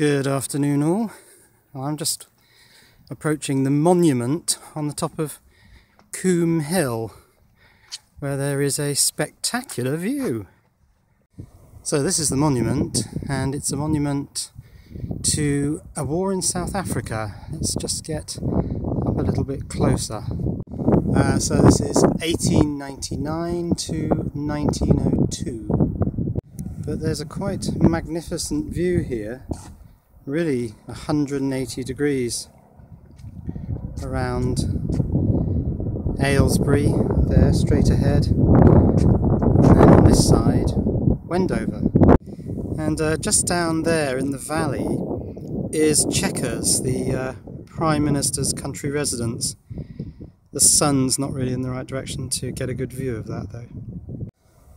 Good afternoon, all. I'm just approaching the monument on the top of Coombe Hill, where there is a spectacular view. So, this is the monument, and it's a monument to a war in South Africa. Let's just get up a little bit closer. Uh, so, this is 1899 to 1902. But there's a quite magnificent view here really 180 degrees around Aylesbury there straight ahead and then on this side Wendover. And uh, just down there in the valley is Chequers the uh, Prime Minister's country residence. The sun's not really in the right direction to get a good view of that though.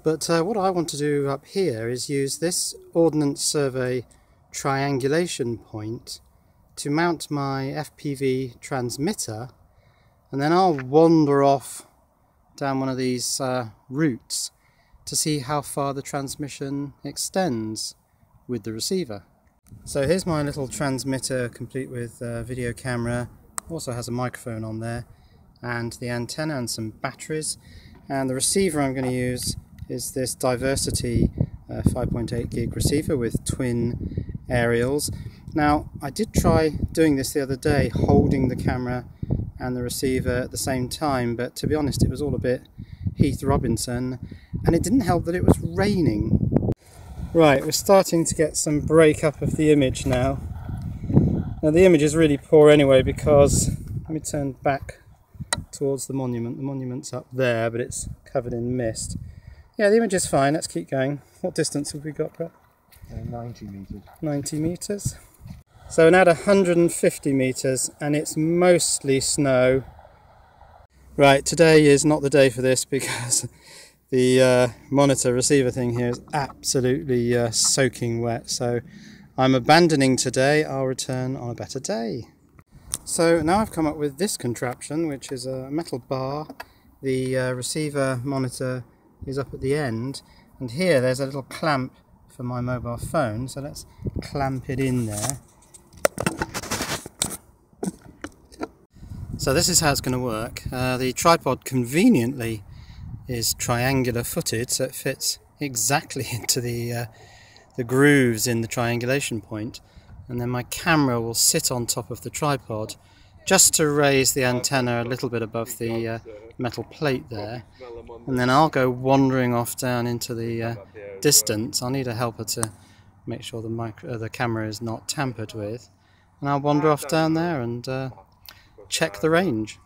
But uh, what I want to do up here is use this Ordnance Survey triangulation point to mount my FPV transmitter and then I'll wander off down one of these uh, routes to see how far the transmission extends with the receiver. So here's my little transmitter complete with uh, video camera, also has a microphone on there and the antenna and some batteries and the receiver I'm going to use is this Diversity uh, 5.8 gig receiver with twin aerials. Now I did try doing this the other day, holding the camera and the receiver at the same time, but to be honest it was all a bit Heath Robinson and it didn't help that it was raining. Right, we're starting to get some breakup of the image now. Now the image is really poor anyway because, let me turn back towards the monument. The monument's up there but it's covered in mist. Yeah, the image is fine, let's keep going. What distance have we got, Brett? Uh, 90 metres. 90 metres. So now at 150 metres and it's mostly snow. Right, today is not the day for this because the uh, monitor receiver thing here is absolutely uh, soaking wet. So I'm abandoning today, I'll return on a better day. So now I've come up with this contraption, which is a metal bar. The uh, receiver monitor is up at the end, and here there's a little clamp for my mobile phone. So let's clamp it in there. So this is how it's going to work. Uh, the tripod conveniently is triangular footed so it fits exactly into the, uh, the grooves in the triangulation point and then my camera will sit on top of the tripod just to raise the antenna a little bit above the uh, metal plate there and then I'll go wandering off down into the uh, distance. I'll need a helper to make sure the micro, uh, the camera is not tampered with and I'll wander off down there and uh, check the range.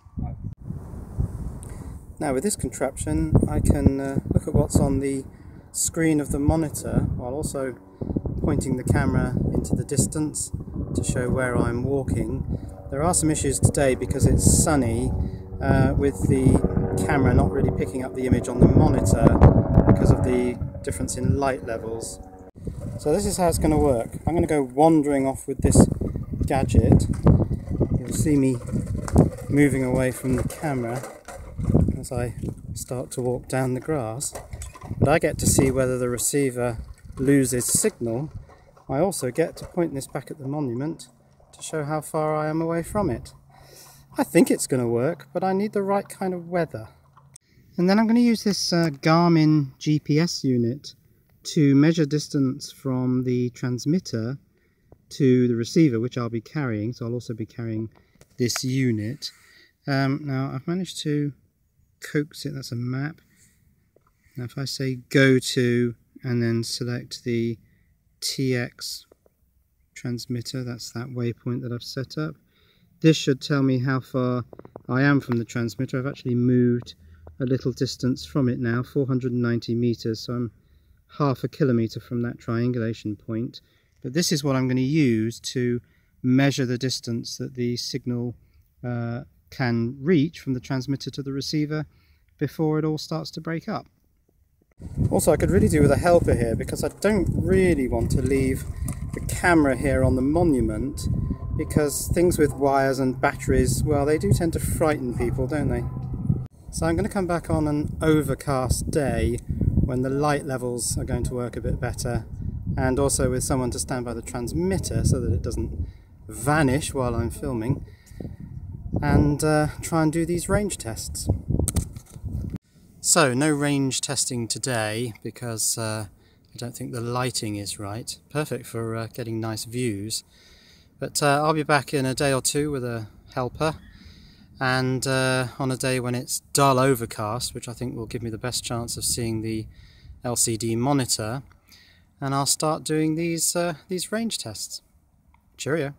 Now with this contraption I can uh, look at what's on the screen of the monitor while also pointing the camera into the distance to show where I'm walking. There are some issues today because it's sunny uh, with the camera not really picking up the image on the monitor because of the difference in light levels. So this is how it's going to work. I'm going to go wandering off with this gadget. You'll see me moving away from the camera as I start to walk down the grass. But I get to see whether the receiver loses signal. I also get to point this back at the monument to show how far I am away from it. I think it's going to work, but I need the right kind of weather. And then I'm going to use this uh, Garmin GPS unit to measure distance from the transmitter to the receiver, which I'll be carrying. So I'll also be carrying this unit. Um, now I've managed to coax it, that's a map. Now if I say go to and then select the TX transmitter, that's that waypoint that I've set up. This should tell me how far I am from the transmitter. I've actually moved a little distance from it now, 490 meters, so I'm half a kilometer from that triangulation point. But this is what I'm going to use to measure the distance that the signal uh, can reach from the transmitter to the receiver before it all starts to break up. Also, I could really do with a helper here because I don't really want to leave the camera here on the monument because things with wires and batteries, well, they do tend to frighten people, don't they? So I'm going to come back on an overcast day when the light levels are going to work a bit better and also with someone to stand by the transmitter so that it doesn't vanish while I'm filming and uh, try and do these range tests. So no range testing today because uh, I don't think the lighting is right. Perfect for uh, getting nice views. But uh, I'll be back in a day or two with a helper and uh, on a day when it's dull overcast, which I think will give me the best chance of seeing the LCD monitor, and I'll start doing these, uh, these range tests. Cheerio.